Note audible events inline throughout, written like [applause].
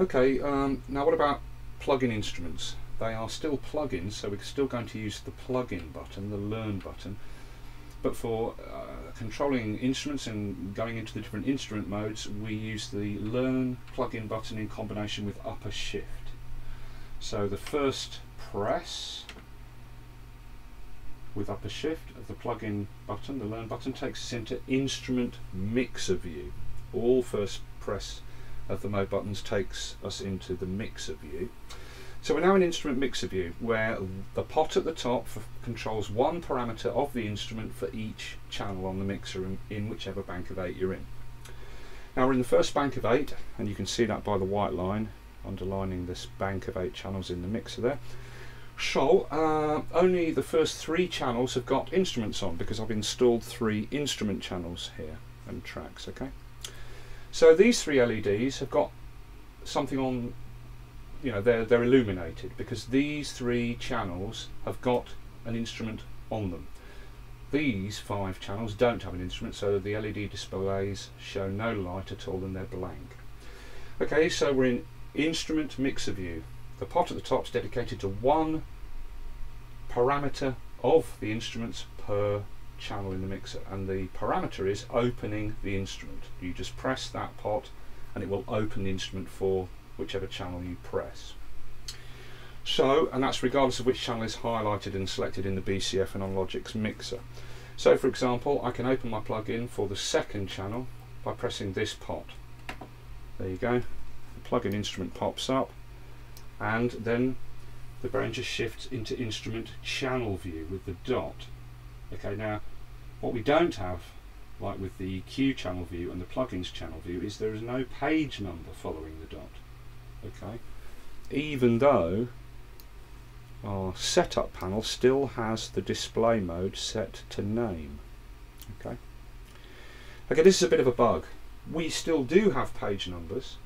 Okay, um, now what about plug-in instruments? They are still plugins, so we're still going to use the plug-in button, the learn button. But for uh, controlling instruments and going into the different instrument modes, we use the learn plug-in button in combination with upper shift. So the first press with upper shift of the plug-in button, the learn button, takes us into instrument mixer view. All first press of the mode buttons takes us into the mixer view. So we're now in instrument mixer view where the pot at the top controls one parameter of the instrument for each channel on the mixer in, in whichever bank of eight you're in. Now we're in the first bank of eight and you can see that by the white line underlining this bank of eight channels in the mixer there. So uh, only the first three channels have got instruments on because I've installed three instrument channels here and tracks okay. So these three LEDs have got something on you know they're they're illuminated because these three channels have got an instrument on them. These five channels don't have an instrument, so the LED displays show no light at all and they're blank. Okay, so we're in instrument mixer view. The pot at the top is dedicated to one parameter of the instruments per channel in the mixer and the parameter is opening the instrument. You just press that pot and it will open the instrument for whichever channel you press. So, and that's regardless of which channel is highlighted and selected in the BCF and on Logic's mixer. So for example, I can open my plugin for the second channel by pressing this pot. There you go. The plugin instrument pops up and then the just shifts into instrument channel view with the dot. Okay, now what we don't have, like with the EQ channel view and the plugins channel view, is there is no page number following the dot. Okay? Even though our setup panel still has the display mode set to name. Okay? Okay this is a bit of a bug. We still do have page numbers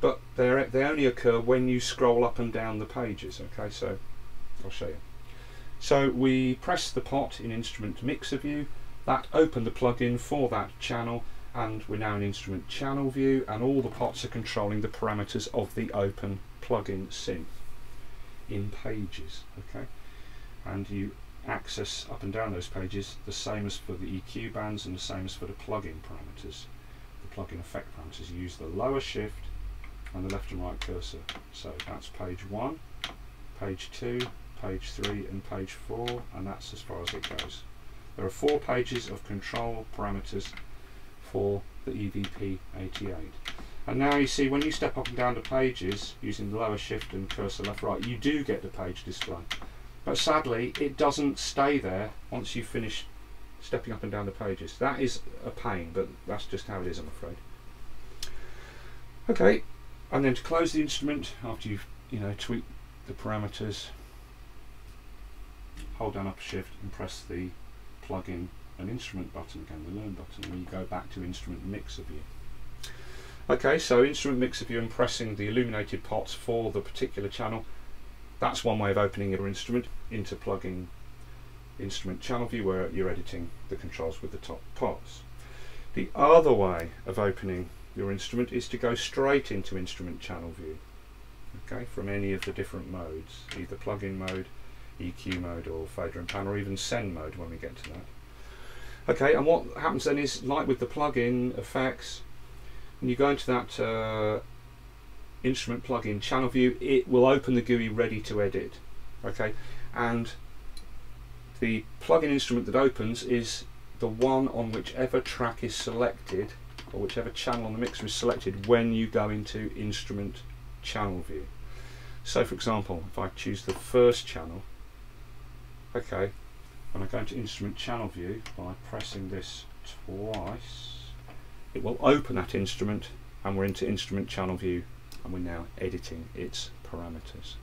but they they only occur when you scroll up and down the pages. Okay so I'll show you so we press the pot in instrument mixer view. That opened the plugin for that channel and we're now in instrument channel view and all the pots are controlling the parameters of the open plugin synth in pages okay? And you access up and down those pages the same as for the EQ bands and the same as for the plugin parameters. The plugin effect parameters you use the lower shift and the left and right cursor. So that's page 1 page 2 page 3 and page 4 and that's as far as it goes there are four pages of control parameters for the EVP88. And now you see when you step up and down the pages using the lower shift and cursor left right you do get the page display. But sadly it doesn't stay there once you finish stepping up and down the pages. That is a pain but that's just how it is I'm afraid. Okay and then to close the instrument after you've you know tweaked the parameters hold down upper shift and press the plug-in an instrument button again, the learn button, where you go back to instrument mixer view. Okay, so instrument mixer view and pressing the illuminated pots for the particular channel. That's one way of opening your instrument into plug-in instrument channel view where you're editing the controls with the top pots. The other way of opening your instrument is to go straight into instrument channel view okay, from any of the different modes, either plug-in mode, EQ mode or fader and pan or even send mode when we get to that. Okay, and what happens then is, like with the plugin effects, when you go into that uh, instrument plugin channel view, it will open the GUI ready to edit. Okay, and the plugin instrument that opens is the one on whichever track is selected, or whichever channel on the mixer is selected when you go into instrument channel view. So for example, if I choose the first channel, okay, when I go into instrument channel view by pressing this twice it will open that instrument and we're into instrument channel view and we're now editing its parameters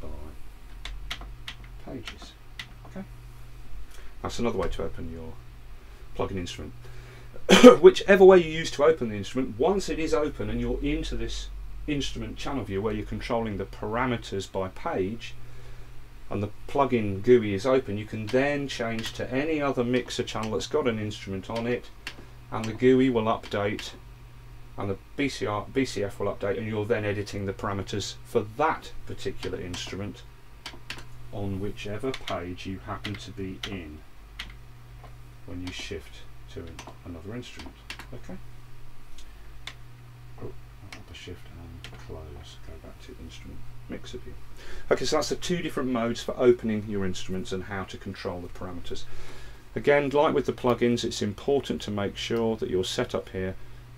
by pages. Okay. That's another way to open your plugin instrument. [coughs] Whichever way you use to open the instrument once it is open and you're into this instrument channel view where you're controlling the parameters by page and the plugin GUI is open, you can then change to any other mixer channel that's got an instrument on it and the GUI will update and the BCR, BCF will update and you're then editing the parameters for that particular instrument on whichever page you happen to be in when you shift to another instrument. Okay. Upper shift and close. Go back to instrument mixer view. Okay, so that's the two different modes for opening your instruments and how to control the parameters. Again, like with the plugins, it's important to make sure that your setup here,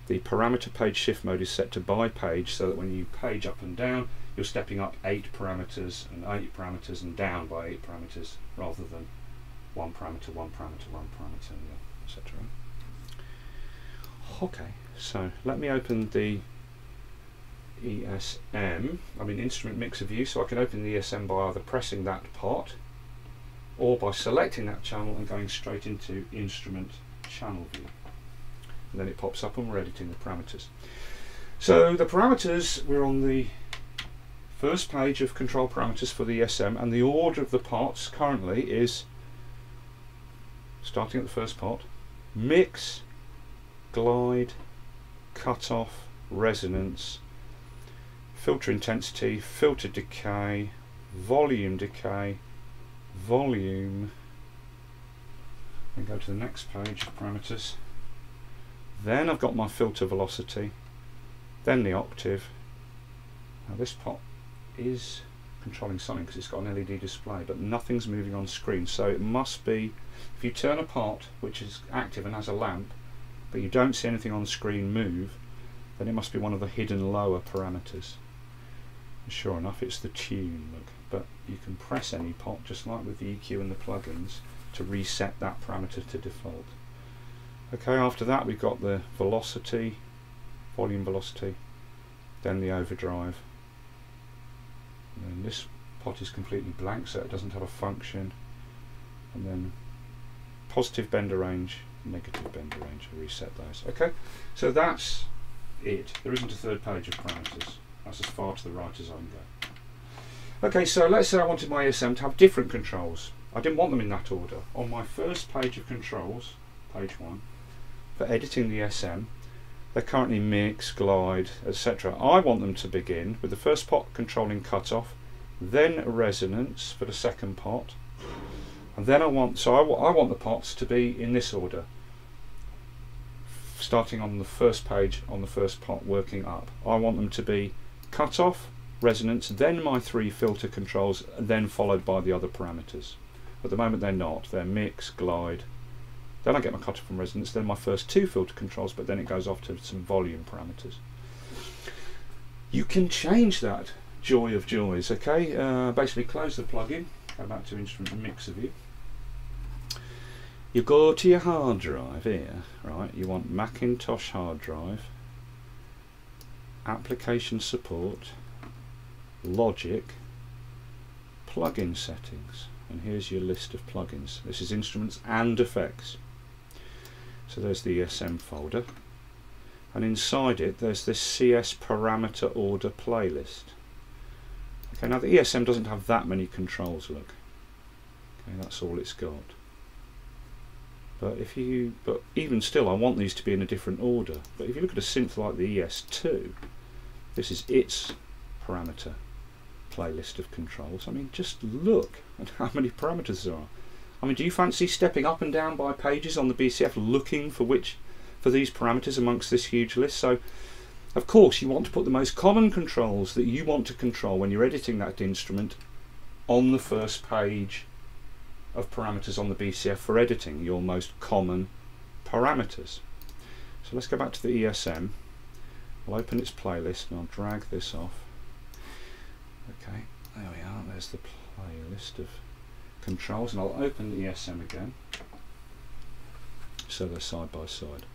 the parameter page shift mode is set to by page so that when you page up and down, you're stepping up eight parameters and eight parameters and down by eight parameters rather than one parameter, one parameter, one parameter, etc. Okay, so let me open the ESM, I mean instrument mixer view, so I can open the ESM by either pressing that part or by selecting that channel and going straight into instrument channel view. And then it pops up and we're editing the parameters. So the parameters, we're on the first page of control parameters for the ESM and the order of the parts currently is starting at the first part mix, glide, cut off, resonance, filter intensity, filter decay, volume decay, volume, and go to the next page of parameters. Then I've got my filter velocity, then the octave. Now this pot is controlling something because it's got an LED display, but nothing's moving on screen. So it must be, if you turn a pot which is active and has a lamp, but you don't see anything on screen move, then it must be one of the hidden lower parameters sure enough it's the tune look but you can press any pot just like with the EQ and the plugins to reset that parameter to default. Okay after that we've got the velocity volume velocity then the overdrive. And this pot is completely blank so it doesn't have a function. And then positive bender range negative bender range reset those. Okay so that's it. There isn't a third page of parameters that's as far to the right as I can go. Okay, so let's say I wanted my ESM to have different controls. I didn't want them in that order. On my first page of controls, page one, for editing the ESM, they're currently mix, glide, etc. I want them to begin with the first pot controlling cutoff, then resonance for the second pot, and then I want so I want the pots to be in this order starting on the first page on the first pot working up I want them to be cutoff, resonance, then my three filter controls, then followed by the other parameters. At the moment they're not, they're mix, glide, then I get my cutoff and resonance, then my first two filter controls, but then it goes off to some volume parameters. You can change that, joy of joys, okay? Uh, basically close the plugin, go back to instrument mixer view. You go to your hard drive here, right? You want Macintosh hard drive application support, logic, plugin settings and here's your list of plugins. This is instruments and effects. So there's the ESM folder and inside it there's this CS parameter order playlist. Okay, now the ESM doesn't have that many controls, look. Okay, that's all it's got. But if you, but even still, I want these to be in a different order. But if you look at a synth like the ES2, this is its parameter playlist of controls. I mean, just look at how many parameters there are. I mean, do you fancy stepping up and down by pages on the BCF looking for which for these parameters amongst this huge list? So, of course, you want to put the most common controls that you want to control when you're editing that instrument on the first page of parameters on the BCF for editing your most common parameters. So let's go back to the ESM. I'll open its playlist and I'll drag this off. Okay, there we are, there's the playlist of controls and I'll open the ESM again so they're side by side.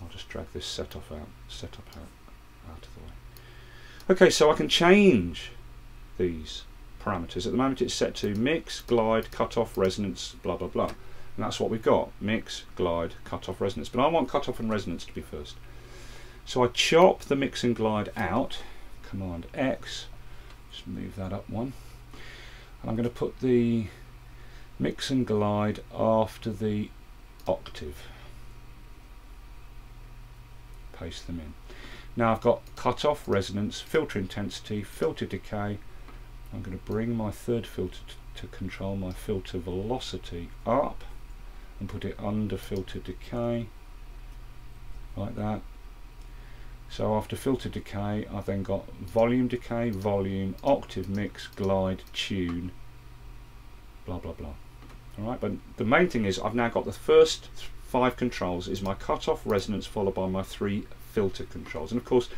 I'll just drag this setup out, setup out, out of the way. Okay, so I can change these parameters. At the moment it's set to mix, glide, cutoff, resonance, blah blah blah. And that's what we've got. Mix, glide, cutoff, resonance. But I want cutoff and resonance to be first. So I chop the mix and glide out, Command X, just move that up one. And I'm going to put the mix and glide after the octave. paste them in. Now I've got cutoff, resonance, filter intensity, filter decay. I'm going to bring my third filter to control my filter velocity up and put it under filter decay like that so after filter decay I've then got volume decay, volume, octave mix, glide, tune blah blah blah alright but the main thing is I've now got the first five controls is my cutoff resonance followed by my three filter controls and of course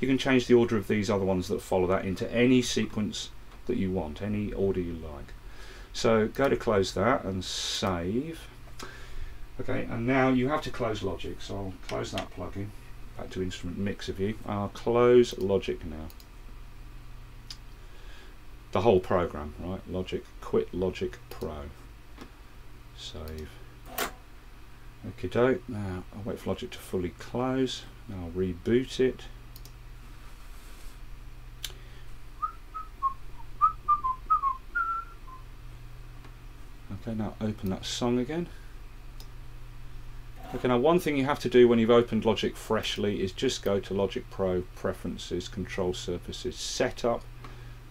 you can change the order of these other ones that follow that into any sequence that you want, any order you like. So go to close that and save. Okay, and now you have to close Logic, so I'll close that plugin. Back to Instrument Mixer View. I'll close Logic now. The whole program, right? Logic, quit Logic Pro. Save. Okay, doke. Now I'll wait for Logic to fully close. Now I'll reboot it. Okay, now open that song again. Okay, now one thing you have to do when you've opened Logic freshly is just go to Logic Pro, Preferences, Control Surfaces, Setup,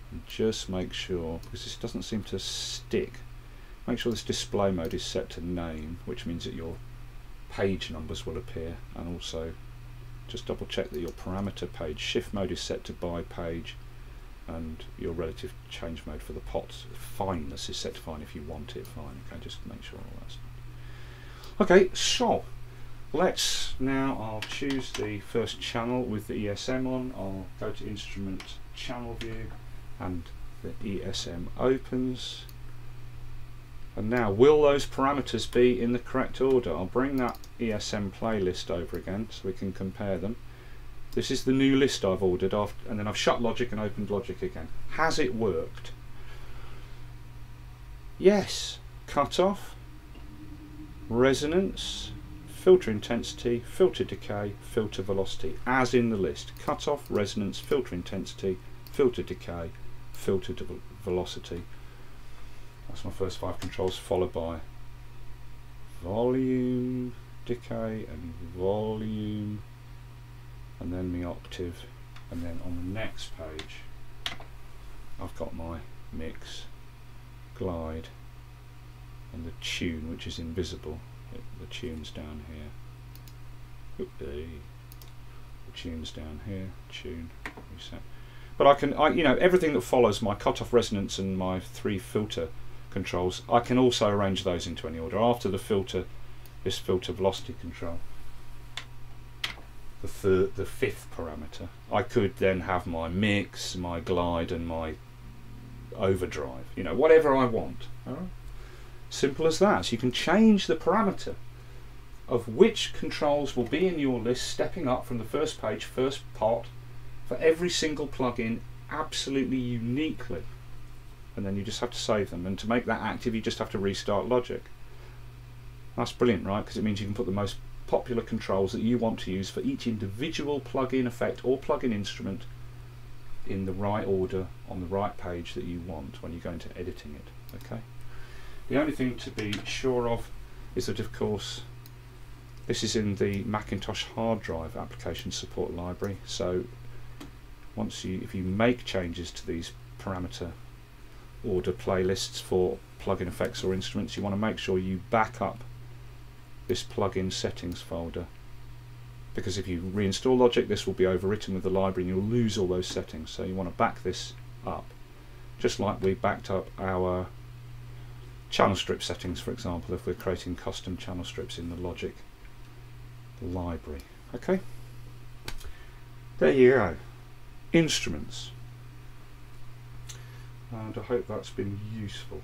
and just make sure, because this doesn't seem to stick, make sure this display mode is set to name, which means that your page numbers will appear, and also just double check that your parameter page shift mode is set to by page and your relative change mode for the pot's fineness is set to fine if you want it fine. Okay, just make sure all that's Okay, so let's now I'll choose the first channel with the ESM on. I'll go to instrument channel view and the ESM opens. And now, will those parameters be in the correct order? I'll bring that ESM playlist over again so we can compare them. This is the new list I've ordered after, and then I've shut Logic and opened Logic again. Has it worked? Yes. Cutoff, resonance, filter intensity, filter decay, filter velocity, as in the list. Cutoff, resonance, filter intensity, filter decay, filter velocity. That's my first five controls, followed by volume, decay, and volume and then my octave and then on the next page I've got my mix glide and the tune which is invisible. The tune's down here. The tune's down here. Tune. Reset. But I can I, you know everything that follows my cutoff resonance and my three filter controls I can also arrange those into any order. After the filter this filter velocity control the the fifth parameter. I could then have my mix, my glide, and my overdrive. You know, whatever I want. Simple as that. So you can change the parameter of which controls will be in your list, stepping up from the first page, first part for every single plugin, absolutely uniquely. And then you just have to save them. And to make that active, you just have to restart Logic. That's brilliant, right? Because it means you can put the most popular controls that you want to use for each individual plug-in effect or plug-in instrument in the right order on the right page that you want when you go into editing it okay the only thing to be sure of is that of course this is in the Macintosh hard drive application support library. So once you if you make changes to these parameter order playlists for plugin effects or instruments you want to make sure you back up this plugin settings folder. Because if you reinstall Logic this will be overwritten with the library and you'll lose all those settings. So you want to back this up. Just like we backed up our channel strip settings for example if we're creating custom channel strips in the Logic library. Okay? There you go. Instruments. And I hope that's been useful